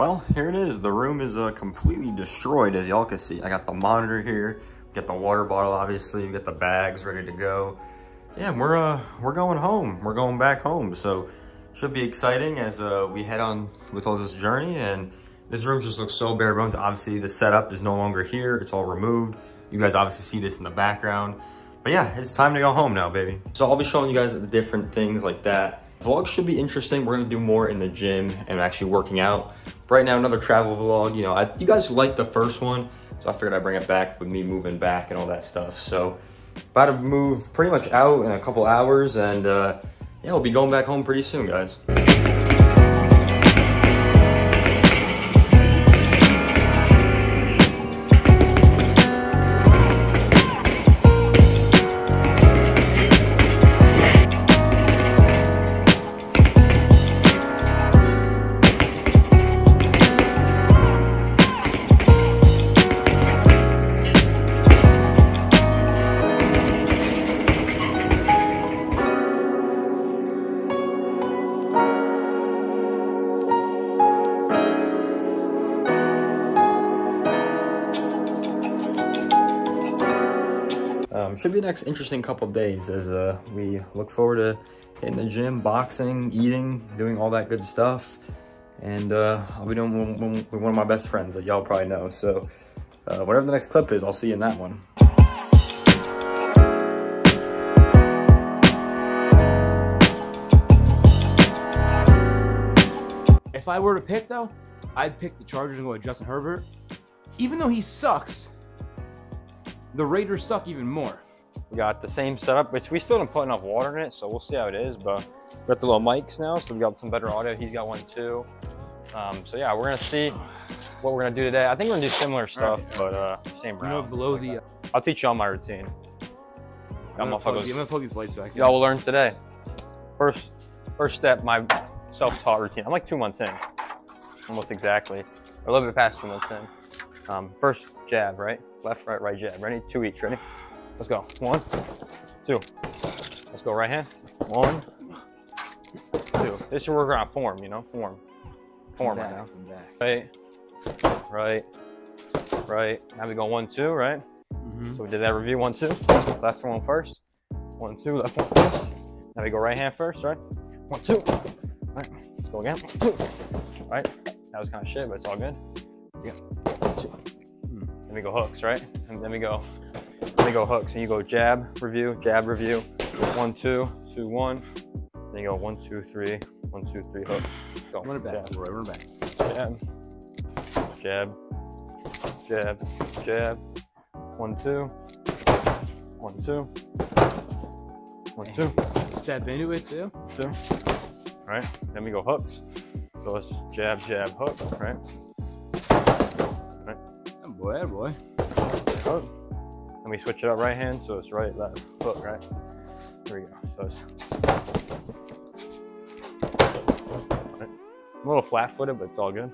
Well, here it is. The room is uh, completely destroyed, as y'all can see. I got the monitor here, get the water bottle, obviously, we got the bags ready to go. Yeah, we're uh, we're going home. We're going back home, so should be exciting as uh, we head on with all this journey. And this room just looks so bare bones. Obviously, the setup is no longer here. It's all removed. You guys obviously see this in the background. But yeah, it's time to go home now, baby. So I'll be showing you guys the different things like that. Vlogs should be interesting. We're gonna do more in the gym and actually working out. Right now, another travel vlog. You know, I, you guys liked the first one, so I figured I'd bring it back with me moving back and all that stuff. So about to move pretty much out in a couple hours and uh, yeah, we'll be going back home pretty soon, guys. Um, should be the next interesting couple days as uh, we look forward to hitting the gym, boxing, eating, doing all that good stuff. And uh, I'll be doing one, with one of my best friends that y'all probably know. So uh, whatever the next clip is, I'll see you in that one. If I were to pick though, I'd pick the Chargers and go with Justin Herbert. Even though he sucks, the Raiders suck even more. We got the same setup, which we still didn't put enough water in it, so we'll see how it is. But we got the little mics now, so we got some better audio. He's got one too. Um, so yeah, we're gonna see what we're gonna do today. I think we're gonna do similar stuff, but uh, same You know, round. below the. I'll teach y'all my routine. I'm gonna, plug, I'm gonna plug these lights back. Y'all will learn today. First, first step, my self-taught routine. I'm like two months in, almost exactly, or a little bit past two months in. Um, first jab, right, left, right, right jab. Ready? Two each. Ready? Let's go. One, two. Let's go. Right hand. One, two. This is we're working on form. You know, form, form right now. Right, right, right. Now we go one, two, right? Mhm. So we did that review, one, two. Left one first. One, two, left one first. Now we go right hand first, right? One, two. All right, let's go again. Two. All right, that was kind of shit, but it's all good. Yeah. Hmm. Then we go hooks, right? And then we go, then we go hooks. And you go jab, review, jab, review. One, two, two, one. Then you go one, two, three, one, two, three, hook. Go. Run it back. Jab, Roy, run it back. jab, jab, jab, jab. One, two, one, two, one, two, Step into it too. two. Right. Then we go hooks. So let's jab, jab, hook. Right. Oh boy, oh boy. Hook. And we switch it up right hand, so it's right, left, hook. Right. Here we go. So it's. I'm a little flat-footed, but it's all good.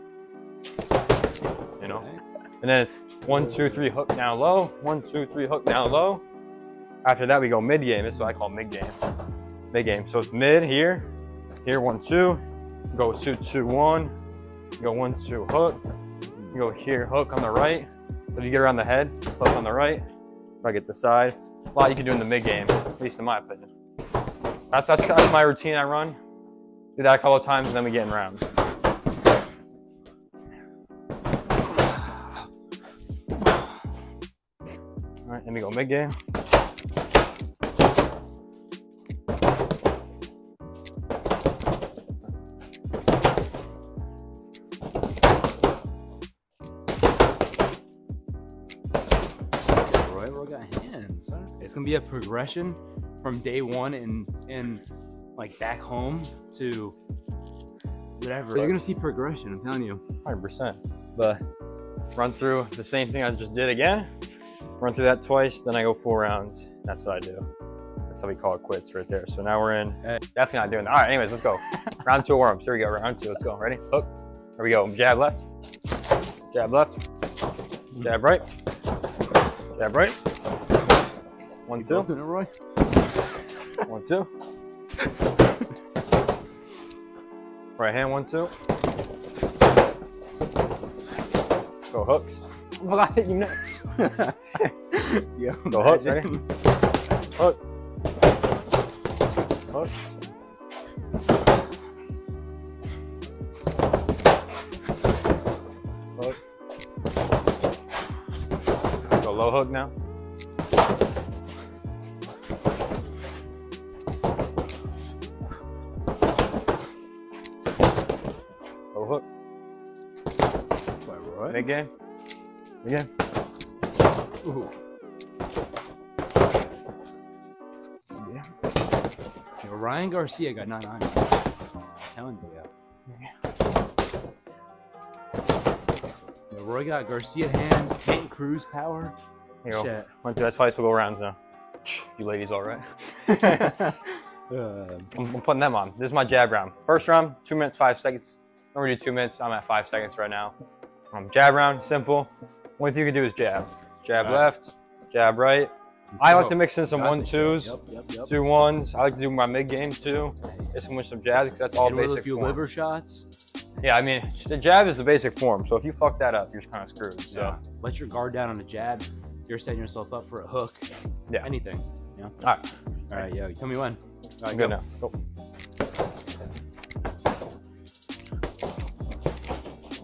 You know. And then it's one, two, three, hook down low. One, two, three, hook down low. After that, we go mid game. This is what I call mid game. Mid game. So it's mid here, here, one, two. Go two, two, one. Go one, two, hook. Go here, hook on the right. If you get around the head, hook on the right. If I get the side, a lot you can do in the mid game, at least in my opinion. That's that's, that's my routine I run. Do that a couple of times, and then we get in rounds. All right, then we go mid game. Roy, Roy got hands. Huh? It's gonna be a progression from day one and and like back home to whatever. So You're gonna see progression. I'm telling you. 100%. But run through the same thing I just did again. Run through that twice, then I go four rounds. That's what I do. That's how we call it quits right there. So now we're in. Hey. Definitely not doing that. All right, anyways, let's go. round two of warm-ups. Here we go. Round two. Let's go. Ready? Hook. Here we go. Jab left. Jab left. Jab right. Jab right. One, two. Doing it, Roy. One, two. Right hand, one, two. Go hooks. My god, hit you next. yeah, Go hook, ready? Hook. Hook. Low hook now. Low hook. What? Mid game. Mid game. Ooh. Yeah. Yo, Ryan Garcia got nine nine. Telling you. Yo, Roy got Garcia hands, Tank Cruz power. Here you go. Shit. Went through that's why go rounds now. You ladies all right? Uh, I'm, I'm putting them on. This is my jab round. First round, two minutes, five seconds. I'm gonna do two minutes. I'm at five seconds right now. Um, jab round, simple. Only thing you can do is jab. Jab Alright. left, jab right. I like to mix in some one twos. Yep, yep, yep. two ones. I like to do my mid game too. Get some with some jabs because that's all with basic a few form. liver shots. Yeah, I mean the jab is the basic form. So if you fuck that up, you're just kind of screwed. So Yeah. Let your guard down on a jab. You're setting yourself up for a hook. Yeah. Anything. Yeah. all right, All right, yo, tell me when. All right, I'm go. good now. Go.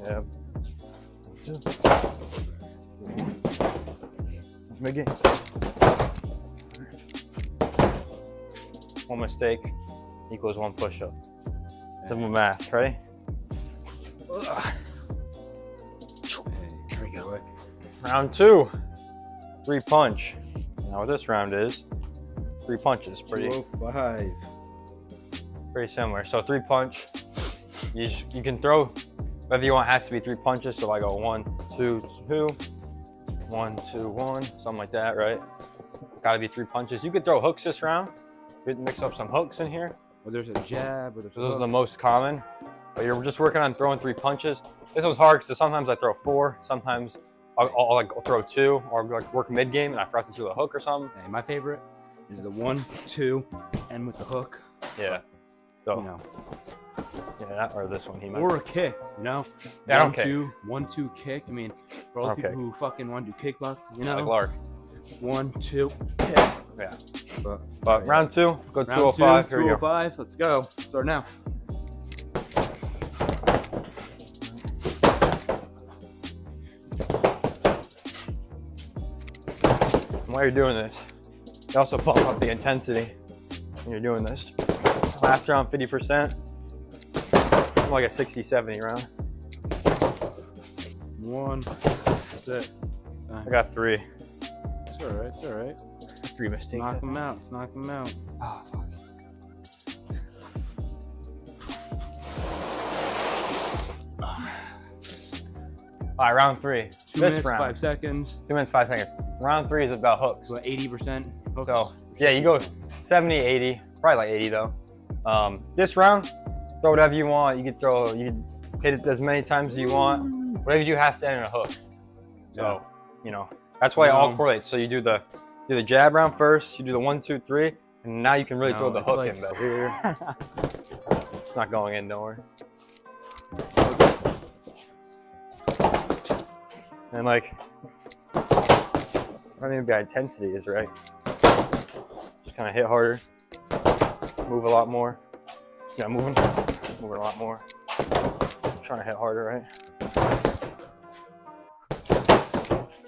Jab. Two. Mid game. One mistake equals one push up. Simple math, ready? Hey, here we go. Round two. Three punch. Now what this round is, three punches. Pretty 205. pretty similar. So three punch. You, sh- you can throw whatever you want. Has to be three punches. So I go one, two, two, one, two, one, something like that, right? Got to be three punches. You could throw hooks this round. You could mix up some hooks in here. Well, there's a jab, or there's a So those are the most common. But you're just working on throwing three punches. This one's hard because sometimes I throw four. Sometimes I'll, I'll, I'll, like throw two or like work mid game and I forgot to do a hook or something. Hey, my favorite is the one, two, and with the hook. Yeah. So You know, yeah, that or this one he might. or a kick. You know, Yeah, one, kick. two, one, two, kick. I mean, for all the Okay. people who fucking want to do kickboxing, you Yeah, know, like Lark. one, two, kick. Yeah. But But round two, go round 205. two, oh Here we go. 205. Let's go. Start now. While you're doing this, you also pump up the intensity when you're doing this. Last round, 50%. I'm like a 60, 70 round. One. That's it. I got three. It's all right. It's all right. Three mistakes. Knock them out. Knock them out. Oh, All right, round three. Two this minutes, round, five seconds. two minutes, five seconds. Round three is about hooks. So 80% hooks. So yeah, you go 70, 80, probably like 80 though. Um, this round, throw whatever you want. You can throw, you can hit it as many times as you want. Whatever you do has to end in a hook. So, you know, that's why it all correlates. So you do the do the jab round first, you do the one, two, three, and now you can really No, throw the hook like- in. It's not going in, don't worry. And like, I think the intensity is right. Just kind of hit harder, move a lot more. Yeah, moving, moving a lot more. trying to hit harder, right?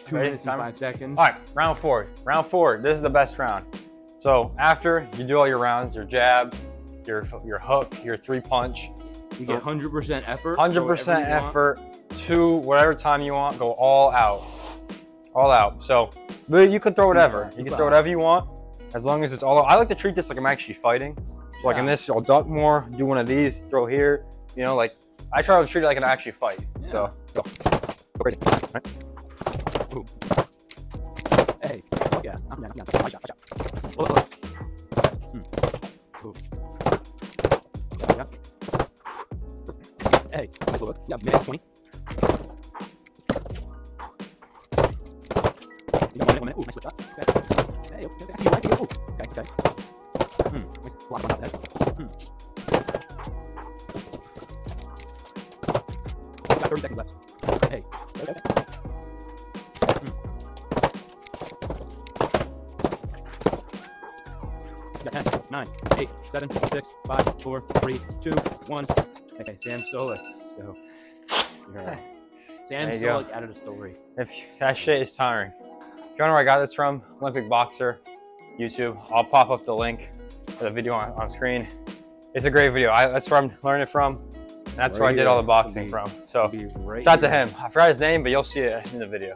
Two Ready? minutes and five seconds. All right, round four. Round four. This is the best round. So after you do all your rounds, your jab, your your hook, your three punch, You get 100% effort. hundred Go whatever percent you want. To whatever time you want. Go all out, all out. So really, you can throw whatever. You can throw whatever you want, as long as it's all. I like to treat this like I'm actually fighting. So like in this, I'll duck more, do one of these, throw here. You know, like I try to treat it like an actually fight. So go. Go crazy. Right? Hey, yeah. I'm down, I'm down. Watch out, watch out. Look, look. Hmm. Ooh. Yeah, yeah. Hey, nice look. Yeah, minute 20. Hmm, block on top there. Hmm. Got 30 seconds left. Hey. Ten, nine, eight, seven, six, five, four, three, two, one. Okay, Sam Solik. So, Sam you go. Solik added a story. If that shit is tiring. If you wonder where I got this from, Olympic Boxer, YouTube. I'll pop up the link for the video on, on screen. It's a great video. I, that's where I'm learning from. That's where I did all the boxing Be- from. So right shout out to him. I forgot his name, but you'll see it in the video.